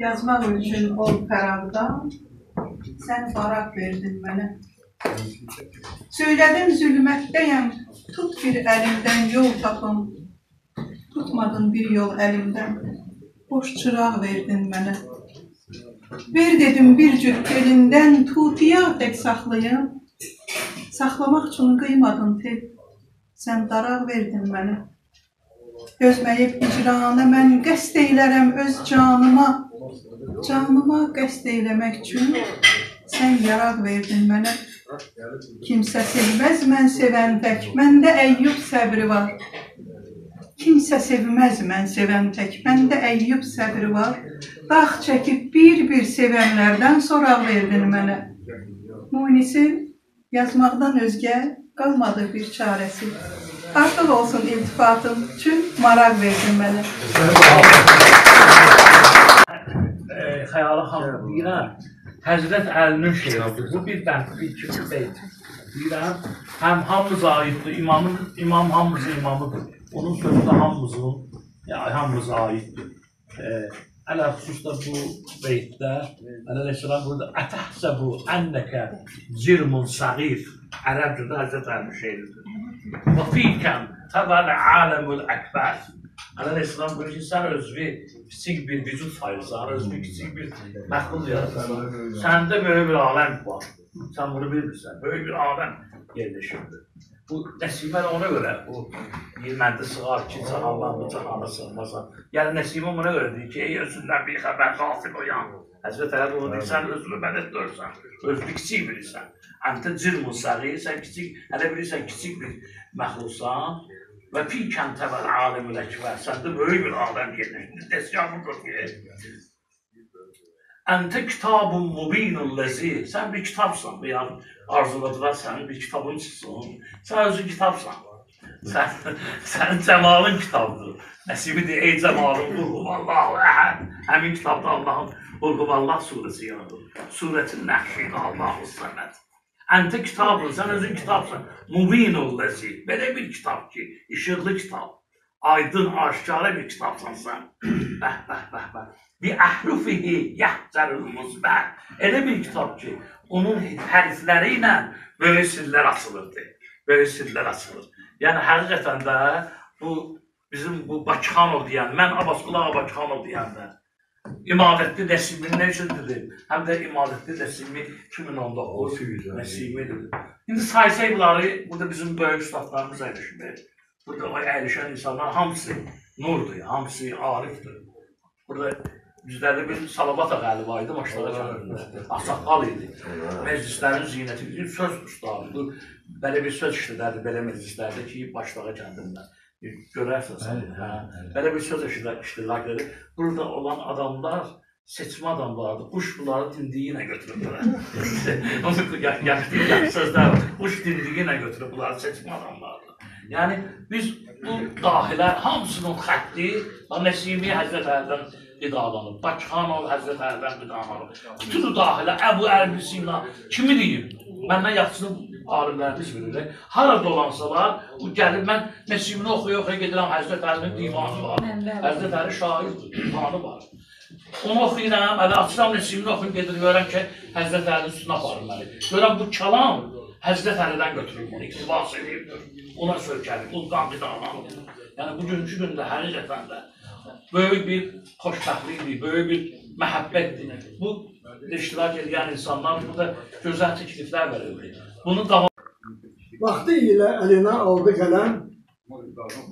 Yazmaq üçün ol fəraqdan, sən faraq verdin mənə. Söylədim zülmətdəyəm, tut bir əlimdən yol tapım. Tutmadın bir yol əlimdən, boş çıraq verdin mənə. Ver dedim bir cüt elindən, tutiya tək saxlayım. Saxlamaq üçün qıymadın tel, sən daraq verdin mənə. Gözməyib icrana mən qəsd eylərəm öz canıma. Canıma qəsd eyləmək üçün sən yaraq verdin mənə. Kimsə sevməz mən sevən tək, məndə əyyub səbri var. Kimsə sevməz mən sevən tək, məndə əyyub səbri var. Dağ çəkib bir-bir sevənlərdən soraq verdin mənə. Munisi yazmaqdan özgə qalmadı bir çarəsi. Artıq olsun iltifatım üçün maraq verdin mənə. xəyala xanım deyirəm, Həzrət Əlinin şeiridir. Bu bir bənd, bir iki beyt. Deyirəm, həm hamımız aiddir, imamın, imam hamımızın imamıdır. Onun sözü də hamımızın, yəni hamımıza aiddir. E, Ələ xüsusda bu beytdə, Ələ Aleyhisselam burada Ətəhsəbu ənnəkə cirmun səğir Ərəbcədə Həzrət Əlinin şeiridir. Fikən təbəl aləmül əkbər Ələ Aleyhisselam buyurur ki, sən özünü kiçik bir vücud sayırsan, özünü kiçik bir məxluq yaratırsan. Səndə böyük bir aləm var. Sən bunu bilmirsən. Böyük bir aləm yerləşirdir. Bu Nəsimə də ona görə bu deyir məndə sığar ki, sən Allahın cahana sığmasan. Yəni Nəsimə buna görə deyir ki, ey özündən bir xəbər qafil oyan. Həzrət Əli onu deyir, sən özünü mədət görsən, özünü kiçik bilirsən. Əntə cirmun səğir, sən kiçik, hələ bilirsən kiçik bir məxluqsan. Və fi kəntə vəl alimül əkbər, səndə böyük bir aləm yerləşdir. Dəstgahı qurqiyyə. Əntə kitabun mubinun ləzi, sən bir kitabsan, bir an arzuladılar sənin bir kitabın çıxsın. Sən özün kitabsan. Sən, sənin cəmalın kitabdır. Nəsibi deyir, ey cəmalın qulğum Allahu əhəd. Həmin kitabda Allahın qulğum Allah surəsi yanıdır. Surətin nəxşiydi Allahu səməd. Əntə kitabın, sən özün kitabsan. Mubinun ləzi, belə bir kitab ki, işıqlı kitab. Aydın, aşkara bir kitabsan sən. Bəh, bəh, bəh, bəh. Bi əhrufihi yəhcərül muzbər. Elə bir kitab ki, onun hərfləri ilə böyük sirlər açılırdı. Böyük sirlər açılır. Yəni həqiqətən də bu bizim bu Bakıxanov deyən, mən Abbasqulu ağa Bakıxanov deyəndə İmadətli Nəsimi nə üçün dedim? Həm də İmadətli Nəsimi 2019 Nəsimi dedim. İndi saysay bunları, burada bizim böyük ustadlarımız əyləşmir. Burada o əyləşən insanlar hamısı nurdur, hamısı arifdir. Burada bizlərdə bir Salabat ağa Əli var idi, Maşlara kəndində. Ağsaqqal idi. Məclislərin zinəti bizim söz ustadı. Belə bir söz işlədərdi belə məclislərdə ki, Başlağa kəndində. Görərsən sən. Hə. Belə bir söz işlədərdi. Burada olan adamlar seçmə adamlardır. Quş bunları dimdiyi ilə götürüblər. Onu yaxşı yaxşı sözlər. Quş dimdiyi ilə götürüb bunları seçmə adamlardır. Yəni biz bu dahilər hamısının xətti Nəsimi Həzrət Əldən qidalanıb. Bakıxanov Həzrət Əldən qidalanıb. Bütün dahilə Əbu Ərbi Sina kimi deyim? Məndən yaxşısını alimlərimiz bilir. Hara dolansalar, bu gəlib mən Nəsimini oxuya-oxuya gedirəm Həzrət Əlinin divanı var. Həzrət Əli şairdir, divanı var. Onu oxuyuram, hələ açıram Nəsimini oxuyub gedir, görəm ki, Həzrət Əlinin üstünə aparır məni. Görəm bu kəlam Həzrət Əlidən götürüb onu, iqtibas edibdir. Ona sökəlib, ulqan qidalanıb. Yəni bugünkü gündə həqiqətən də böyük bir xoşbəxtlikdir, böyük bir məhəbbətdir. Bu iştirak edən insanlar burada gözəl təkliflər verirdi. Bunu davam Vaxtı ilə əlinə aldı qələm,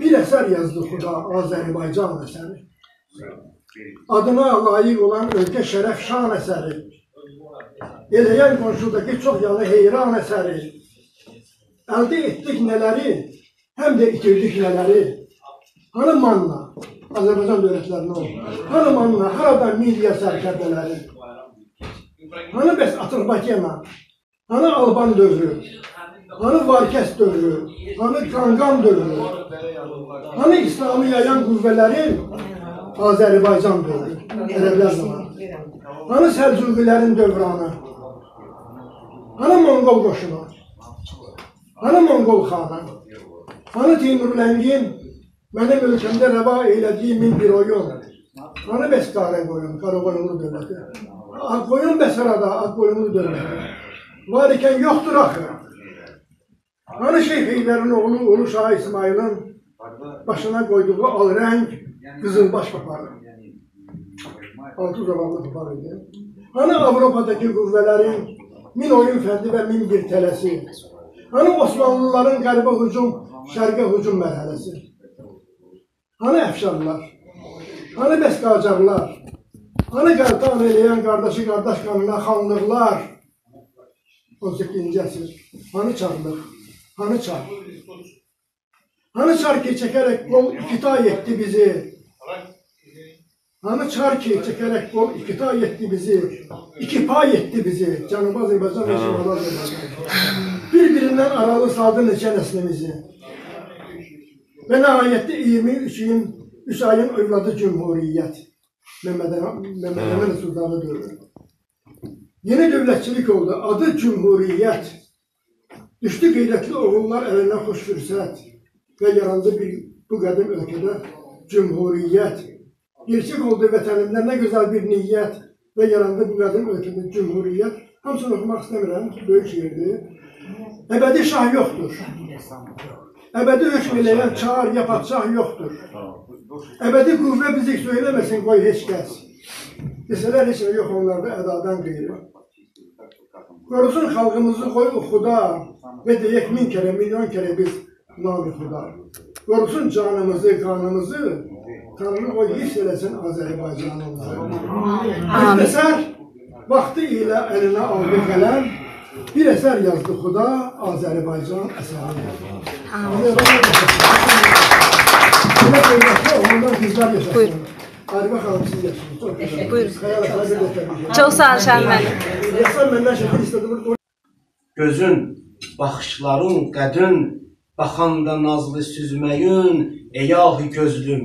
bir əsər yazdı Xuda Azərbaycan əsəri. Adına layiq olan ölkə şərəf şan əsəri. Eləyən qonşudakı çox yanı heyran əsəri. Əldə etdik nələri, həm də itirdik nələri. Hanı manna, Azərbaycan dövlətlərinin oldu. Hanı manna, haradan media sərkərdələri. Hanı bəs Atırbatiyana, hanı Alban dövrü, hanı Varkəs dövrü, hanı Qanqan dövrü, hanı İslamı yayan qüvvələrin Azərbaycan dövrü, ərəblər zamanı. Hanı Səlcuqilərin dövranı, hanı Monqol qoşunu, hanı Monqol xanı, hanı Timur Ləngin mənim ölkəmdə rəva elədiyi min bir oyun, Hani bəs qara qoyun, qara qoyunlu dövləti. Qoyun bəs arada, ağ qoyunlu dövləti. Var ikən yoxdur axı. Hani Şeyh Heydərin oğlu Ulu Şah İsmailin başına qoyduğu al rəng qızılbaş papağı. Altı zamanlı papaq idi. Hani Avropadakı qüvvələrin min oyun fəndi və min bir tələsi. Hani Osmanlıların qərbə hücum, şərqə hücum mərhələsi. Hani əfşarlar? Hani bəs qacarlar? Hani qəltan eləyən qardaşı qardaş qanına xanlıqlar? 18-ci əsr. Hani çarlıq? Hani çar? Hani çar ki çəkərək qol ikita etdi bizi? Hani çar ki çəkərək qol ikita etdi bizi? İki pay etdi bizi. Cənubi Azərbaycan və Şimali Azərbaycan. Bir-birindən aralı saldı neçə nəslimizi. Və nəhayətdə 23 ilin, 3 ayın övladı Cümhuriyyət. Məhməd Əmin Sultanı dövrü. Yeni dövlətçilik oldu. Adı Cümhuriyyət. Düşdü qeyrətli oğullar əlinə xoş fürsət və yarandı bir bu qədim ölkədə Cümhuriyyət. Gerçək oldu vətənimdə nə gözəl bir niyyət və yarandı bu qədim ölkədə Cümhuriyyət. Hamısını oxumaq istəmirəm, böyük şeirdir. Əbədi şah yoxdur. Əbədi hökm eləyən çar ya padşah yoxdur. Əbədi qüvvə bizi söyləməsin qoy heç kəs. Desələr heç nə yox onlarda ədadan qeyri. Qorusun xalqımızı qoy xuda və deyək min kərə, milyon kərə biz nami xuda. Qorusun canımızı, qanımızı, Tanrı qoy hiss eləsin Azərbaycanımızı. Müxtəsər vaxtı ilə əlinə aldı qələm, bir əsər yazdı xuda, Azərbaycan əsəri. Belə qeyrətli oğlanlar qızlar yaşasın. Arifə xanım siz yaşasın. Çox gözəl. Buyurun. Çox sağ ol Şahin müəllim. Yazsan məndən şəkil istədim. Gözün, baxışların qədün, baxanda nazlı süzməyün, eyahu gözlüm,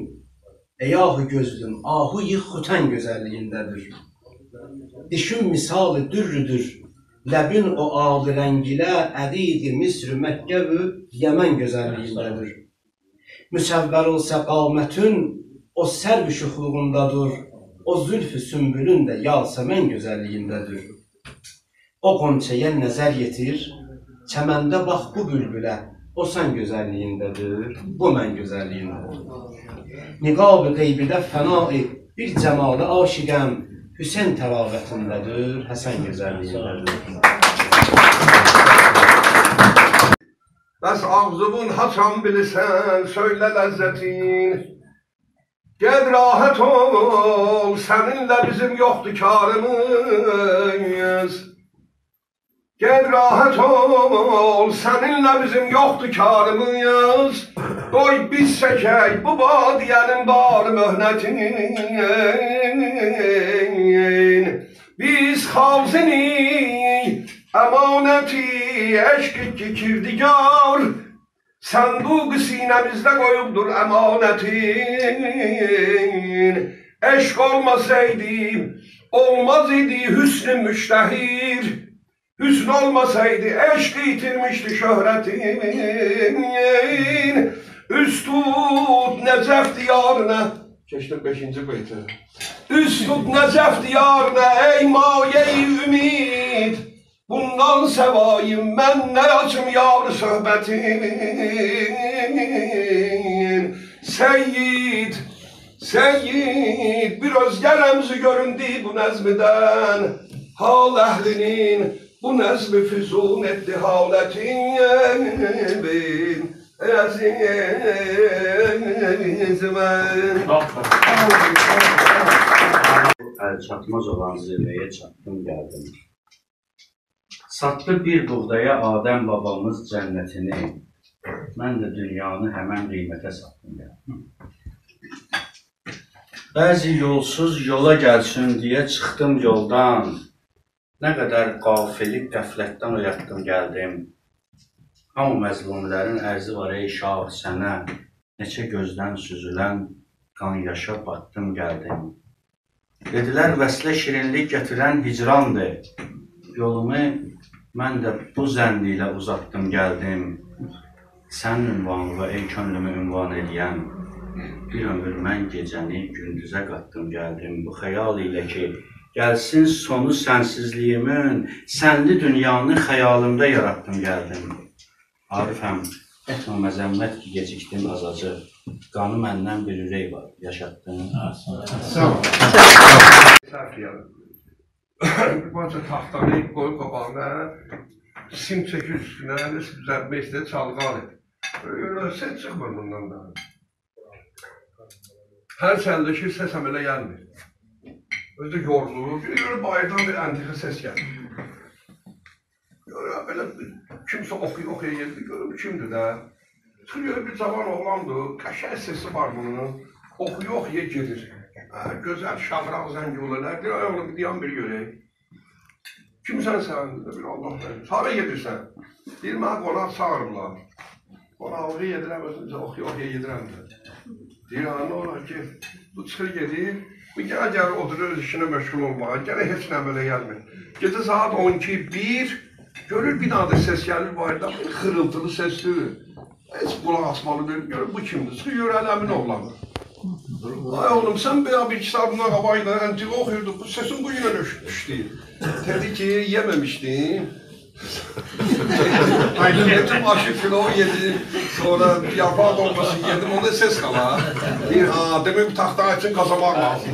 eyahu gözlüm, ahu yıx xutən gözəlliyindədir. Dişün misalı dürrüdür, ləbin o ağlı rəngilə, ədidir Misr, Məkkə və Yəmən gözəlliyindədir. Müsəvvər olsa qamətün, o sərv şuxluğundadır, o zülfü sümbülün də yasəmən gözəlliyindədir. O qonçaya nəzər yetir, çəməndə bax bu bülbülə, o sən gözəlliyindədir, bu mən gözəlliyindədir. Niqab-ı qeybidə fənai bir cəmalı aşiqəm, Hüseyn təravətindədir, Həsən gözəlliyindədir. Bəs ağzımın haçan bilirsən, söylə ləzzətin. Gəl rahat ol, səninlə bizim yoxdur karımız. Gəl rahat ol, səninlə bizim yoxdur karımız. Qoy biz çəkək bu badiyənin bar möhnətin. hazini emaneti eşk kikirdigar sen bu sinemizde koyupdur emanetin Eşk olmasaydı olmaz idi hüsnü müştehir. Hüsn olmasaydı eşk yitirmişti şöhretin. Üstut nezef diyarına Geçtim beşinci beyti. Üstud Necef diyarına ey maye-i ümid. Bundan sevayım ben ne açım yar söhbetin. Seyyid, Seyyid bir özge remzi göründü bu nezmiden. Hal ehlinin bu nezmi füzun etti. Azizime. Əl çatmaz olan zirvəyə çatdım gəldim. Satdı bir buğdaya Adəm babamız cənnətini. Mən də dünyanı həmən qiymətə satdım gəldim. Bəzi yolsuz yola gəlsin deyə çıxdım yoldan. Nə qədər qafili qəflətdən oyatdım gəldim. Hamı məzlumlərin ərzi var ey şah sənə. Neçə gözdən süzülən qan yaşa batdım gəldim. Dedilər vəslə şirinlik gətirən hicrandır. Yolumu mən də bu zəndi ilə uzatdım gəldim. Sənin ünvanına ey könlümü ünvan eləyən Bir ömür mən gecəni gündüzə qatdım gəldim bu xəyal ilə ki, gəlsin sonu sənsizliyimin, sənli dünyanı xəyalımda yaratdım gəldim. Arifəm, etmə məzəmmət ki, gecikdim azacı. Qanı məndən bir ürək var, yaşatdın. Sağ ol. Parça taxtanı qoyub qabağına, sim çəkir üstünə, düzəltmək istəyir, çalqan et. Öyle ses çıxmır bundan da. Hər səndəki səs əmələ gəlmir. Özü yorulur, bir görə bayırdan bir əntiqə səs gəlir. Görə belə bir- kimsə oxuya oxuya gedir, görür kimdir də. Çıxıyor bir cavan oğlandır, qəşəng səsi var bunun. Oxuya oxuya gedir. Hə, gözəl şahraq zəngi olurlar. Deyir, ay oğlum bir dayan bir görək. Kimsən sən? Bir Allah bilir. Hara gedirsən? Deyir, mənə qonaq çağırırlar. Qonaqlığı yedirəm, özümcə oxuya oxuya gedirəm də. Deyir, ha, nə olar ki, bu çıxır gedir, bu gəl gəl oturur öz işinə məşğul olmağa, gələ heç nə əmələ gəlmir. Gecə saat 12, 1, görür bir dənə də səs gəlir bayırdan, bir xırıltılı səsdir. Heç qulaq asmalı deyil, görür bu kimdir, çıxır ələmin oğlanı. Ay oğlum sen bir bir kitabına kabayla antik okuyorduk. Bu sesin bu yine düştü. Dedi ki yememiştin. Yedim aşı kilo yedim. Sonra yaprak dolması yedim. Onda ses kala. Bir ha demek bir tahta için kazanmak lazım.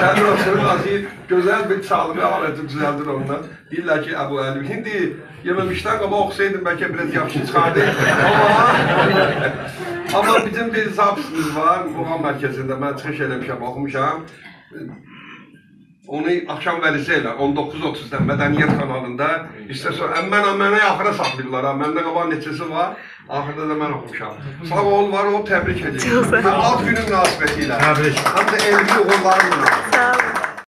Kendi oturur Aziz güzel bir çalgı aleti düzeldir ondan. İlla ki Ebu Ali. Şimdi yememişten ama okusaydım belki biraz yakşı çıkardı. Ama Amma bizim bir zapsımız var, Muğam mərkəzində mən çıxış eləmişəm, oxumuşam. Onu axşam vərizə ilə 19.30-da Mədəniyyət kanalında istəsə mən mənə axıra saxlayırlar. ha. Məndə qabaq neçəsi var. Axırda da mən oxumuşam. Sağ ol, var ol, təbrik edirəm. Həm ad günü münasibətilə. Təbrik. Həm də elmi uğurlarınla. Sağ olun.